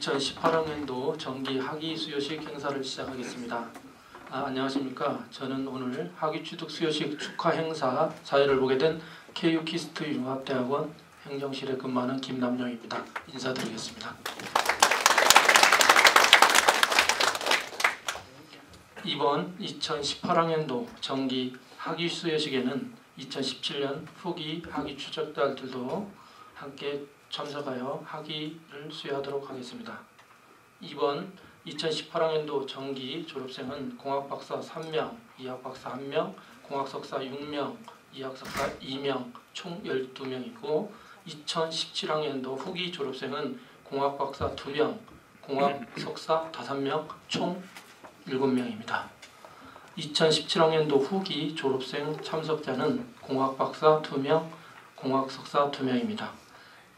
예, 2018학년도 전기 학위 수여식 행사를 시작하겠습니다. 아, 안녕하십니까. 저는 오늘 학위 취득 수여식 축하 행사 사회를 보게 된 KU-KIST 융합대학원 행정실에 근무하는 김남영입니다. 인사드리겠습니다. 이번 2018학년도 전기 학위 수여식에는 2017년 후기 학위 취득자들도 함께 참석하여 학위를 수여하도록 하겠습니다. 이번 2018학년도 정기 졸업생은 공학박사 3명, 이학박사 1명, 공학석사 6명, 이학석사 2명, 총 12명이고 2017학년도 후기 졸업생은 공학박사 2명, 공학석사 5명, 총 7명입니다. 2017학년도 후기 졸업생 참석자는 공학박사 2명, 공학석사 2명입니다.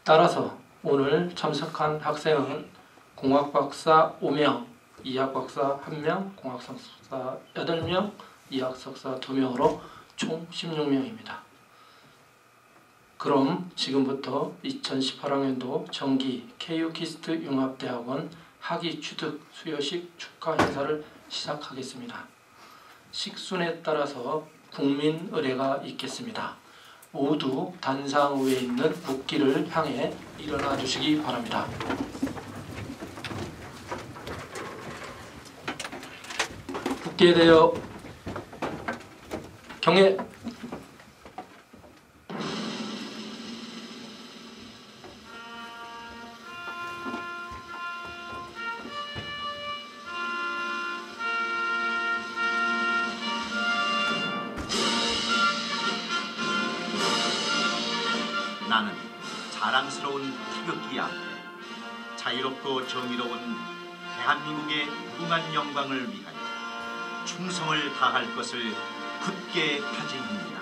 따라서 오늘 참석한 학생은 공학박사 5명, 이학박사 1명, 공학석사 8명, 이학석사 2명으로 총 16명입니다. 그럼 지금부터 2018학년도 전기 KU-KIST 융합대학원 학위 취득 수여식 축하 행사를 시작하겠습니다. 식순에 따라서 국민 의례가 있겠습니다. 모두 단상 위에 있는 국기를 향해 일어나 주시기 바랍니다. 국기에 대여 경례 충성을 다할 것을 굳게 다짐합니다.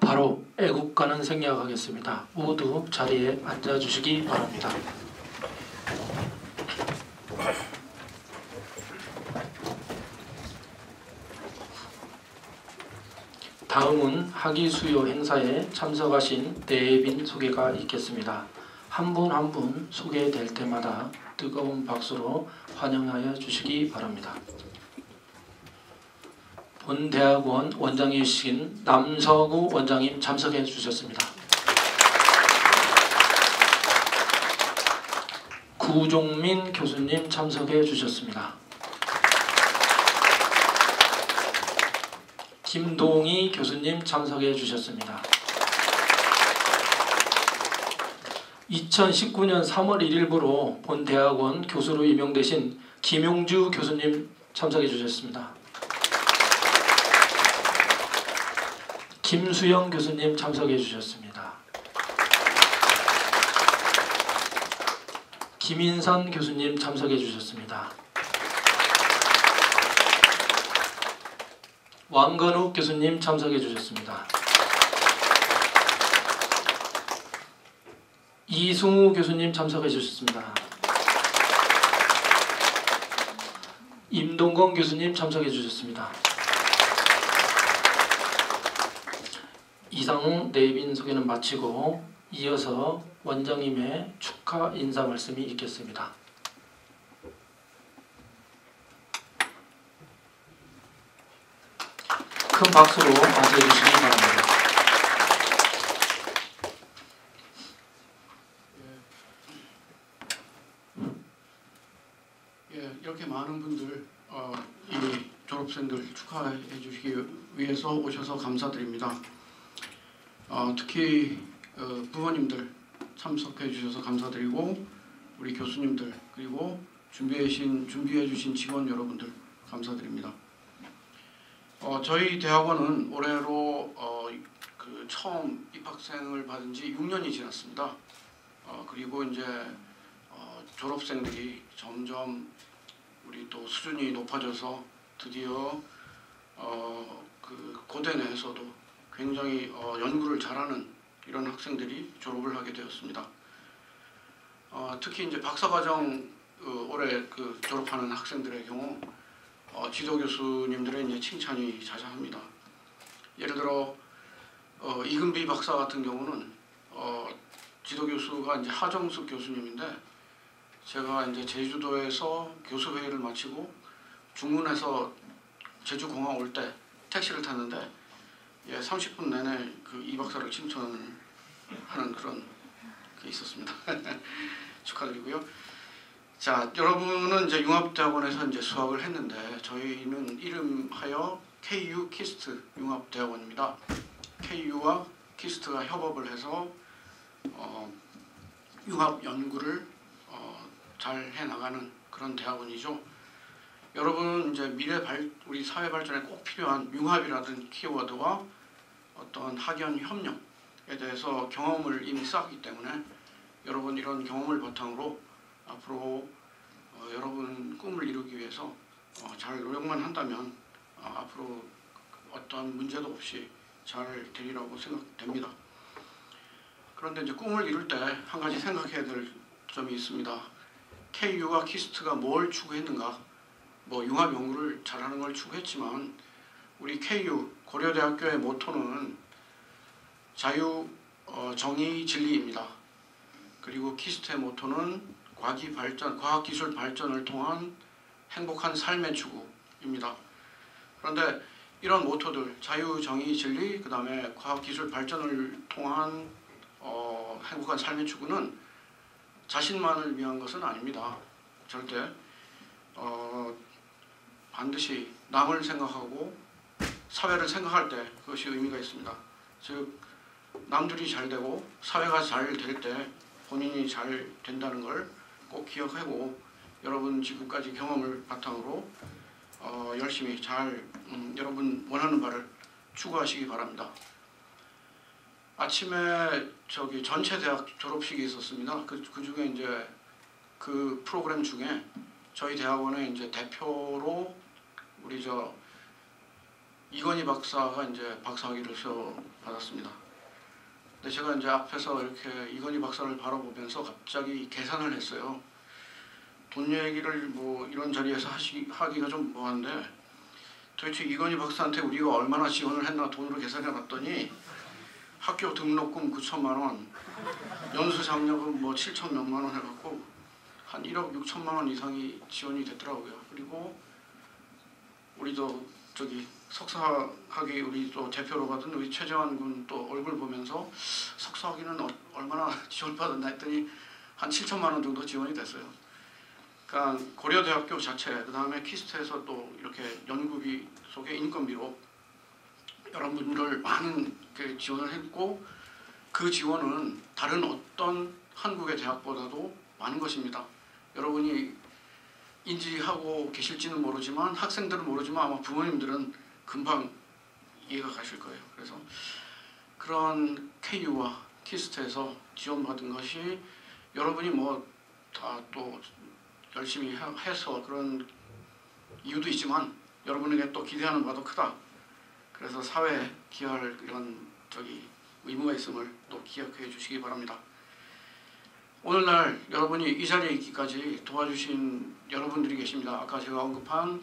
바로 애국가는 생략하겠습니다. 모두 자리에 앉아 주시기 바랍니다. 다음은 학위 수요 행사에 참석하신 대빈 소개가 있겠습니다. 한 분 한 분 소개될 때마다 뜨거운 박수로 환영하여 주시기 바랍니다. 본 대학원 원장이신 남서구 원장님 참석해 주셨습니다. 구종민 교수님 참석해 주셨습니다. 김동희 교수님 참석해 주셨습니다. 2019년 3월 1일부로 본 대학원 교수로 임용되신 김용주 교수님 참석해 주셨습니다. 김수영 교수님 참석해 주셨습니다. 김인선 교수님 참석해 주셨습니다. 왕건욱 교수님 참석해 주셨습니다. 이승우 교수님 참석해 주셨습니다. 임동건 교수님 참석해 주셨습니다. 이상 네빈 소개는 마치고 이어서 원장님의 축하 인사 말씀이 있겠습니다. 큰 박수로 맞이해 주시기 바랍니다. 예, 이렇게 많은 분들 어, 이 졸업생들 축하해 주시기 위해서 오셔서 감사드립니다. 어, 특히 어, 부모님들 참석해 주셔서 감사드리고 우리 교수님들 그리고 준비해 주신 준비해 주신 직원 여러분들 감사드립니다. 어, 저희 대학원은 올해로 어, 그 처음 입학생을 받은 지 6년이 지났습니다. 어, 그리고 이제 어, 졸업생들이 점점 우리 또 수준이 높아져서 드디어 어, 그 고대 내에서도 굉장히 어, 연구를 잘하는 이런 학생들이 졸업을 하게 되었습니다. 어, 특히 이제 박사과정 어, 올해 그 졸업하는 학생들의 경우 어, 지도 교수님들의 이제 칭찬이 자자합니다. 예를 들어 어, 이금비 박사 같은 경우는 어, 지도 교수가 이제 하정숙 교수님인데 제가 이제 제주도에서 교수 회의를 마치고 중문에서 제주 공항 올 때 택시를 탔는데 예, 30분 내내 그 이 박사를 칭찬하는 그런 게 있었습니다. 축하드리고요. 자, 여러분은 이제 융합대학원에서 이제 수학을 했는데 저희는 이름하여 KU-KIST 융합대학원입니다. KU와 KIST가 협업을 해서 어, 융합 연구를 어, 잘 해나가는 그런 대학원이죠. 여러분 이제 미래 발 우리 사회 발전에 꼭 필요한 융합이라는 키워드와 어떤 학연 협력에 대해서 경험을 이미 쌓았기 때문에 여러분 이런 경험을 바탕으로 앞으로 어, 여러분 꿈을 이루기 위해서 어, 잘 노력만 한다면 어, 앞으로 어떤 문제도 없이 잘 되리라고 생각됩니다. 그런데 이제 꿈을 이룰 때 한 가지 생각해야 될 점이 있습니다. KU가 KIST가 뭘 추구했는가? 뭐 융합 연구를 잘하는 걸 추구했지만 우리 KU 고려대학교의 모토는 자유, 어, 정의, 진리입니다. 그리고 키스트의 모토는 과기 발전, 과학기술 발전을 통한 행복한 삶의 추구입니다. 그런데 이런 모토들 자유, 정의, 진리, 그 다음에 과학기술 발전을 통한 어, 행복한 삶의 추구는 자신만을 위한 것은 아닙니다. 절대 어, 반드시 남을 생각하고 사회를 생각할 때 그것이 의미가 있습니다. 즉 남들이 잘 되고 사회가 잘 될 때 본인이 잘 된다는 걸 꼭 기억하고 여러분 지금까지 경험을 바탕으로 어, 열심히 잘 음, 여러분 원하는 바를 추구하시기 바랍니다. 아침에 저기 전체 대학 졸업식이 있었습니다. 그, 그 중에 이제 그 프로그램 중에 저희 대학원의 이제 대표로 우리 저 이건희 박사가 이제 박사학위를 수여 받았습니다. 근데 제가 이제 앞에서 이렇게 이건희 박사를 바라보면서 갑자기 계산을 했어요. 돈 얘기를 뭐 이런 자리에서 하시, 하기가 좀 뭐한데 도대체 이건희 박사한테 우리가 얼마나 지원을 했나 돈으로 계산해 봤더니 학교 등록금 9천만 원, 연수 장려금 뭐 7천 몇만 원 해갖고 한 1억 6천만 원 이상이 지원이 됐더라고요. 그리고 우리도 저기 석사학위 우리 또 대표로 받은 우리 최재환 군 또 얼굴 보면서 석사학위는 어, 얼마나 지원받았나 했더니 한 7천만 원 정도 지원이 됐어요. 그러니까 고려대학교 자체 그 다음에 KIST에서 또 이렇게 연구비 속에 인건비로 여러분들 많은 그 지원을 했고 그 지원은 다른 어떤 한국의 대학보다도 많은 것입니다. 여러분이 인지하고 계실지는 모르지만 학생들은 모르지만 아마 부모님들은 금방 이해가 가실 거예요. 그래서 그런 KU와 키스트에서 지원받은 것이 여러분이 뭐 다 또 열심히 해서 그런 이유도 있지만 여러분에게 또 기대하는 바도 크다. 그래서 사회에 기여할 이런 저기 의무가 있음을 또 기억해 주시기 바랍니다. 오늘날 여러분이 이 자리에 있기까지 도와주신 여러분들이 계십니다. 아까 제가 언급한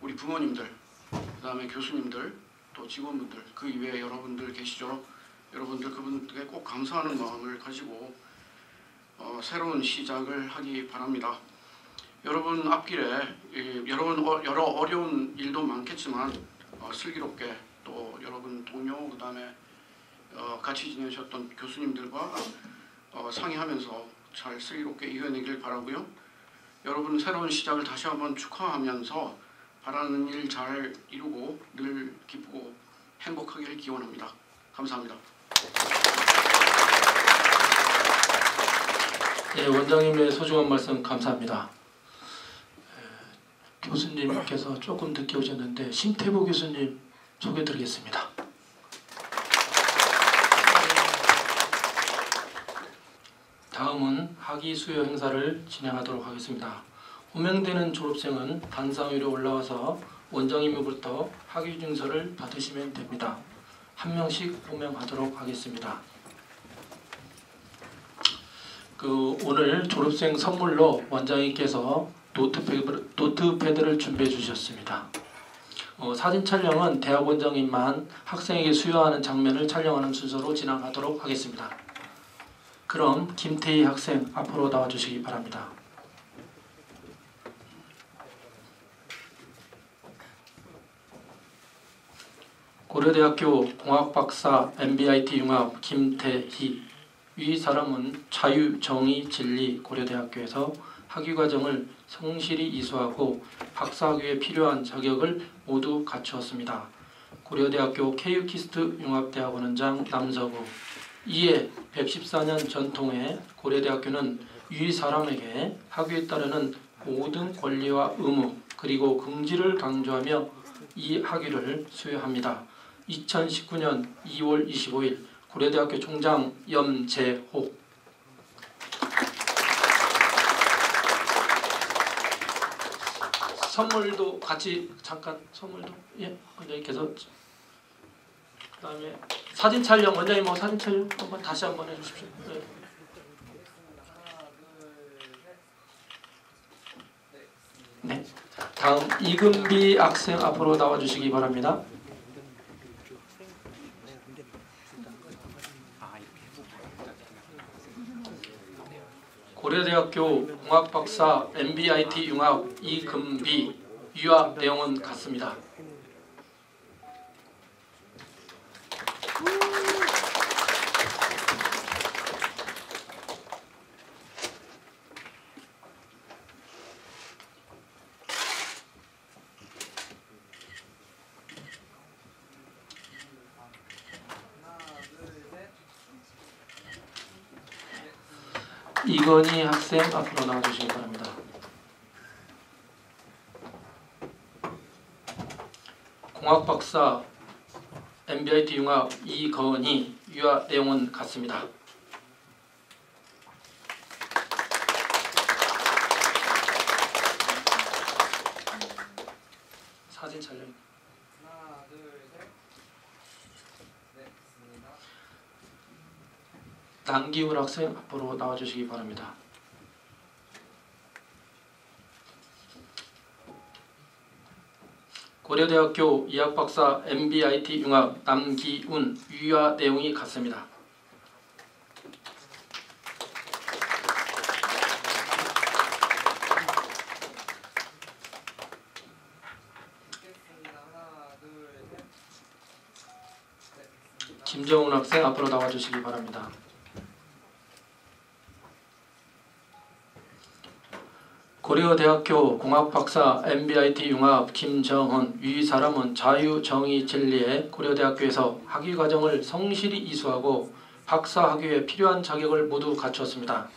우리 부모님들, 그 다음에 교수님들, 또 직원분들, 그 이외에 여러분들 계시죠. 여러분들 그분들께 꼭 감사하는 마음을 가지고 어, 새로운 시작을 하기 바랍니다. 여러분 앞길에 예, 여러분 어, 여러 어려운 일도 많겠지만 어, 슬기롭게 또 여러분 동료 그 다음에 어, 같이 지내셨던 교수님들과 어, 상의하면서 잘 슬기롭게 이겨내길 바라고요. 여러분 새로운 시작을 다시 한번 축하하면서 바라는 일 잘 이루고 늘 기쁘고 행복하길 기원합니다. 감사합니다. 예, 원장님의 소중한 말씀 감사합니다. 에, 교수님께서 조금 늦게 오셨는데 심태보 교수님 소개드리겠습니다. 다음은 학위 수여 행사를 진행하도록 하겠습니다. 호명되는 졸업생은 단상 위로 올라와서 원장님으로부터 학위 증서를 받으시면 됩니다. 한 명씩 호명하도록 하겠습니다. 그 오늘 졸업생 선물로 원장님께서 notepad, notepad를 준비해 주셨습니다. 어, 사진 촬영은 대학 원장님만 학생에게 수여하는 장면을 촬영하는 순서로 진행하도록 하겠습니다. 그럼 김태희 학생 앞으로 나와 주시기 바랍니다. 고려대학교 공학박사 NBIT 융합 김태희 이 사람은 자유, 정의, 진리 고려대학교에서 학위과정을 성실히 이수하고 박사학위에 필요한 자격을 모두 갖추었습니다. 고려대학교 케이키스트 융합대학원원장 남서구 이에 114년 전통의 고려대학교는 위 사람에게 학위에 따르는 모든 권리와 의무 그리고 긍지를 강조하며 이 학위를 수여합니다. 2019년 2월 25일 고려대학교 총장 염재호. 선물도 같이 잠깐 선물도? 예 원장님께서 그다음에 사진 촬영 원장님 뭐 사진 촬영 한번 다시 한번 해주십시오. 네. 네. 다음 이금비 학생 앞으로 나와주시기 바랍니다. 고려대학교 공학박사 MBIT 융합 이금비 유아 내용은 같습니다. 이건희 학생 앞으로 나와주시기 바랍니다. 공학 박사 MBIT 융합 이건희 유아 내용은 같습니다. 사진 촬영. 하나, 둘, 셋. 네, 됐습니다. 남기훈 학생 앞으로 나와주시기 바랍니다. 고려대학교 이학박사 MBIT 융합 남기훈 유아 내용이 같습니다. 김정훈 학생 앞으로 나와주시기 바랍니다. 고려 대학교 공학박사 MBIT 융합 김정헌 위 사람은 자유, 정의, 진리에 고려 대학교에서 학위 과정을 성실히 이수하고 박사 학위에 필요한 자격을 모두 갖추었습니다.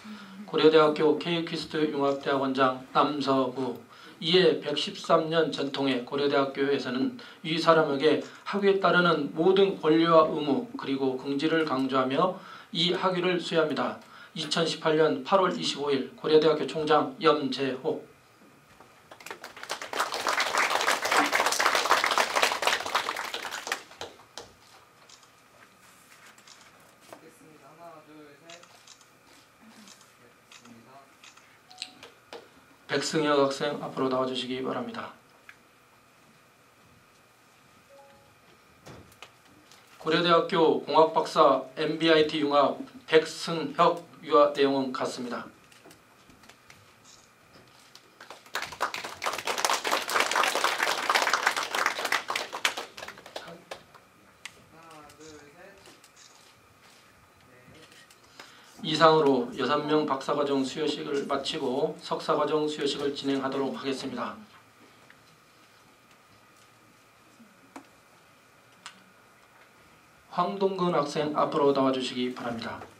고려대학교 케이퀴스트 융합대학원장 남서구 이에 113년 전통의 고려대학교에서는 위 사람에게 학위에 따르는 모든 권리와 의무 그리고 긍지를 강조하며 이 학위를 수여합니다. 2018년 8월 25일 고려대학교 총장 염재호. 백승혁 학생 앞으로 나와주시기 바랍니다. 고려대학교 공학박사 MBIT 융합 백승혁 유아 내용은 같습니다. 이상으로 6명 박사과정 수여식을 마치고 석사과정 수여식을 진행하도록 하겠습니다. 황동근 학생 앞으로 나와주시기 바랍니다.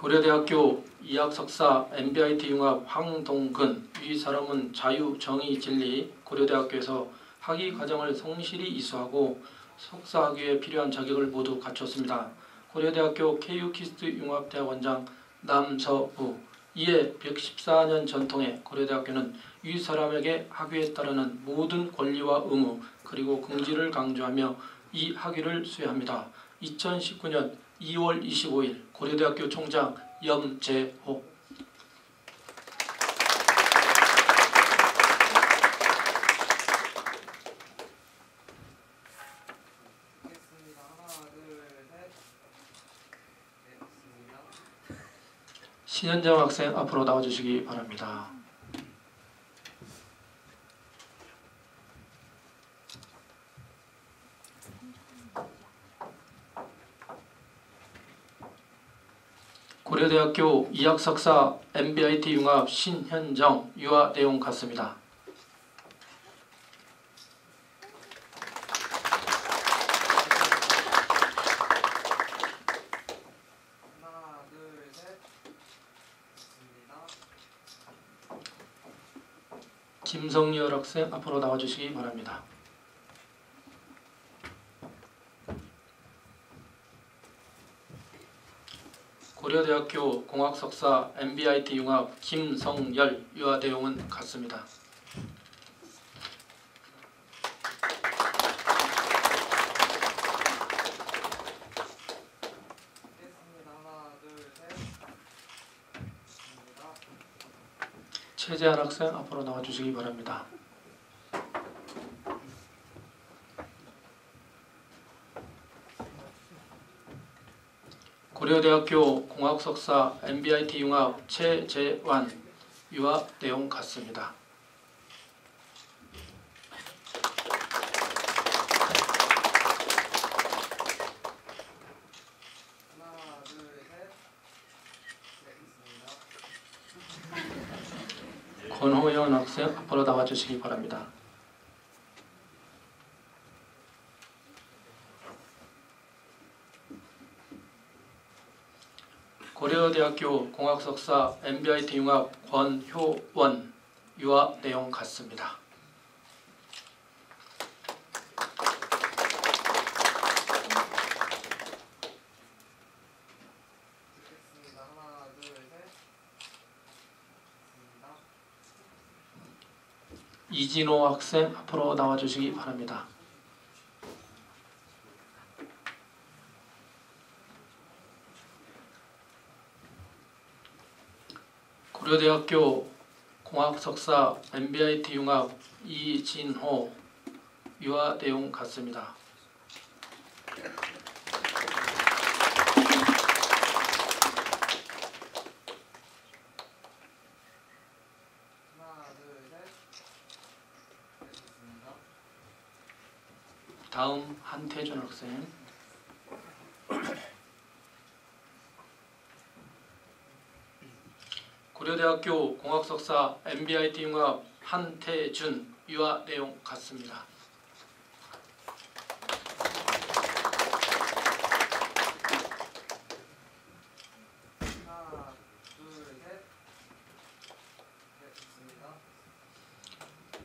고려대학교 이학석사 MBIT 융합 황동근 이 사람은 자유, 정의, 진리 고려대학교에서 학위 과정을 성실히 이수하고 석사 학위에 필요한 자격을 모두 갖췄습니다. 고려대학교 KU키스트 융합대학 원장 남서우 이에 114년 전통의 고려대학교는 이 사람에게 학위에 따르는 모든 권리와 의무 그리고 긍지를 강조하며 이 학위를 수여합니다. 2019년 2월 25일 고려대학교 총장 염재호. 네. 신현정 학생 앞으로 나와주시기 바랍니다. 고려대학교 이학석사 MBIT 융합 신현정 유아 내용 같습니다. 김성열 학생 앞으로 나와주시기 바랍니다. 고려대학교 공학석사 MBIT 융합 김성열 유아 내용은 같습니다. 최재한 학생 앞으로 나와주시기 바랍니다. 고려대학교 공학석사 MBIT 융합 최재완 유아 내용 같습니다. 권호연 학생 앞으로 나와주시기 바랍니다. 고려대학교 공학석사 MBIT 융합 권효원 유아 내용 같습니다. 이진호 학생 앞으로 나와주시기 바랍니다. 고려대학교 공학 석사 MBIT 융합 이진호 유아 내용 같습니다. 다음 한태준 학생 고려대학교 공학석사 MBIT 융합 한태준 유아 내용 같습니다. 하나, 둘, 셋. 네.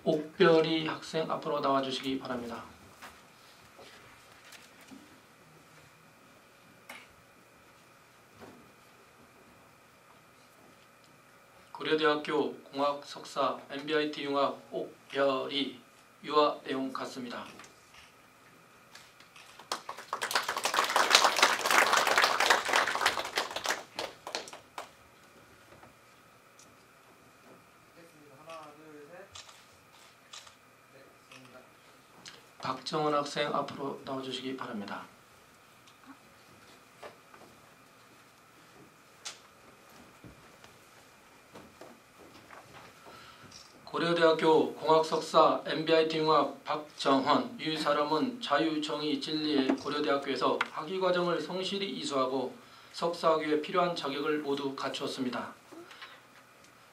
옥별이 학생 앞으로 나와주시기 바랍니다. 고려대학교 공학 석사 MBIT 융합 옥별이 유아 내용 같습니다. 박정원 학생 앞으로 나와주시기 바랍니다. 고려대학교 공학석사 MBIT 융합 박정헌 이 사람은 자유정의 진리의 고려대학교에서 학위과정을 성실히 이수하고 석사학위에 필요한 자격을 모두 갖추었습니다.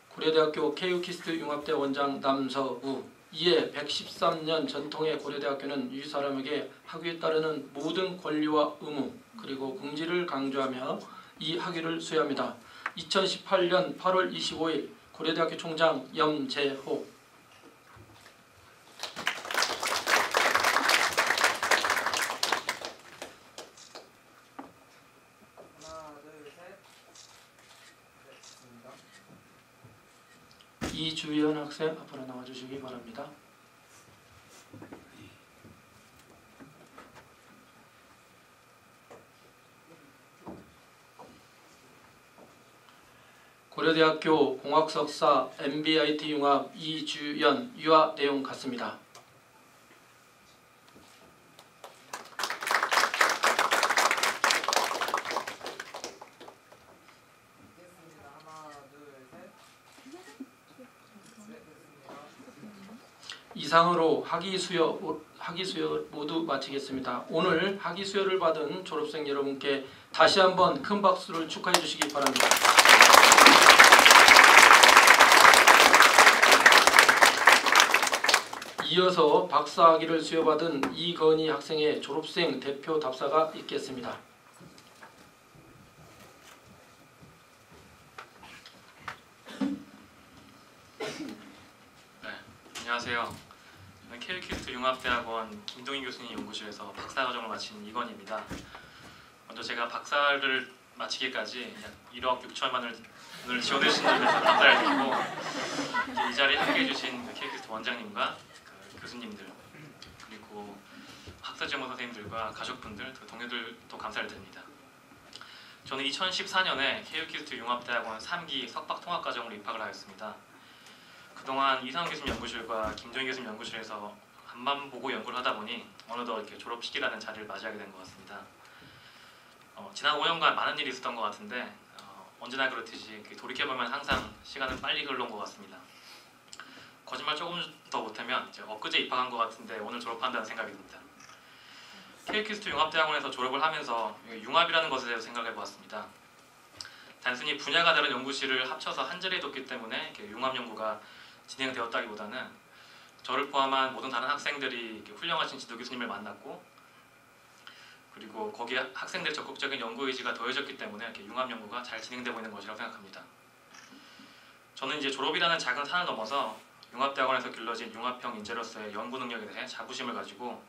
고려대학교 케이오키스트 융합대 원장 남서우 이에 113년 전통의 고려대학교는 이 사람에게 학위에 따르는 모든 권리와 의무 그리고 긍지를 강조하며 이 학위를 수여합니다. 2018년 8월 25일 고려대학교 총장 염재호. 이주연 학생 앞으로 나와주시기 바랍니다. 고려대학교 공학석사 MBIT 융합 이주연 유아 내용 같습니다. 이상으로 학위 수여 학위 수여 모두 마치겠습니다. 오늘 학위 수여를 받은 졸업생 여러분께 다시 한번 큰 박수를 축하해 주시기 바랍니다. 이어서 박사학위를 수여받은 이건희 학생의 졸업생 대표 답사가 있겠습니다. 안녕하세요. 저는 KU-KIST 융합대학원 김동희 교수님 연구실에서 박사과정을 마친 이건입니다. 먼저 제가 박사를 마치기까지 약 1억 6천만 원을 지원해 주신 점에서 감사를 드리고 이 자리에 함께해 주신 그 KU-KIST 원장님과 그 교수님들 그리고 학사제모 선생님들과 가족분들 그 동료들도 감사를 드립니다. 저는 2014년에 KU-KIST 융합대학원 3기 석박통합과정으로 입학을 하였습니다. 그동안 이상훈 교수님 연구실과 김정희 교수님 연구실에서 앞만 보고 연구를 하다 보니 어느덧 이렇게 졸업식이라는 자리를 맞이하게 된 것 같습니다. 어, 지난 5년간 많은 일이 있었던 것 같은데 어, 언제나 그렇듯이 돌이켜보면 항상 시간은 빨리 흘러온 것 같습니다. 거짓말 조금 더 못하면 이제 엊그제 입학한 것 같은데 오늘 졸업한다는 생각이 듭니다. 케이키스트 융합대학원에서 졸업을 하면서 융합이라는 것에 대해서 생각해 보았습니다. 단순히 분야가 다른 연구실을 합쳐서 한 자리에 뒀기 때문에 융합 연구가 진행되었다기보다는 저를 포함한 모든 다른 학생들이 훌륭하신 지도 교수님을 만났고 그리고 거기에 학생들의 적극적인 연구 의지가 더해졌기 때문에 이렇게 융합 연구가 잘 진행되고 있는 것이라고 생각합니다. 저는 이제 졸업이라는 작은 산을 넘어서 융합대학원에서 길러진 융합형 인재로서의 연구 능력에 대해 자부심을 가지고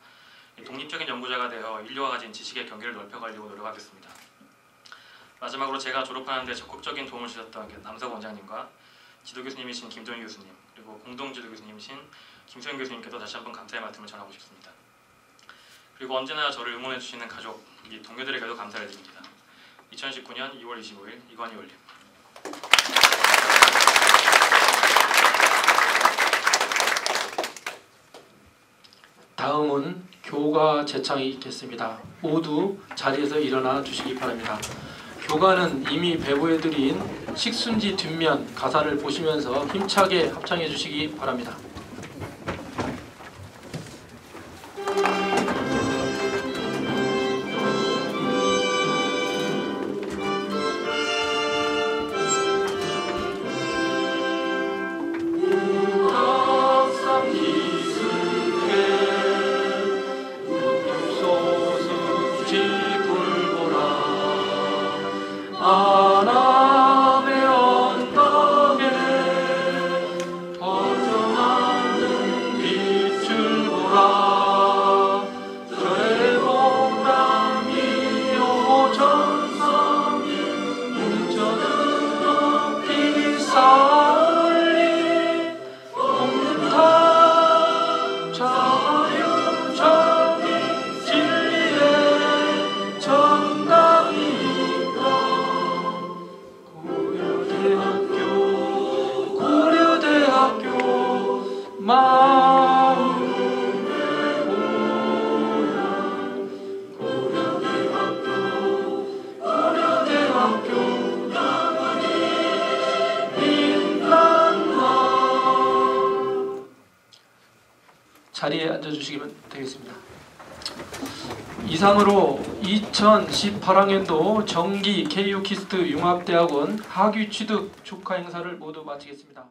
독립적인 연구자가 되어 인류가 가진 지식의 경계를 넓혀가려고 노력하겠습니다. 마지막으로 제가 졸업하는데 적극적인 도움을 주셨던 남석 원장님과 지도 교수님이신 김정희 교수님 그리고 공동 지도 교수님이신 김소영 교수님께도 다시 한번 감사의 말씀을 전하고 싶습니다. 그리고 언제나 저를 응원해 주시는 가족, 이 동료들에게도 감사를 드립니다. 2019년 2월 25일 이건희 올림. 다음은 교가 제창이 있겠습니다. 모두 자리에서 일어나 주시기 바랍니다. 교가는 이미 배부해드린 식순지 뒷면 가사를 보시면서 힘차게 합창해 주시기 바랍니다. 자리에 앉아주시면 되겠습니다. 이상으로 2018학년도 전기 KU-KIST 융합대학원 학위 취득 축하 행사를 모두 마치겠습니다.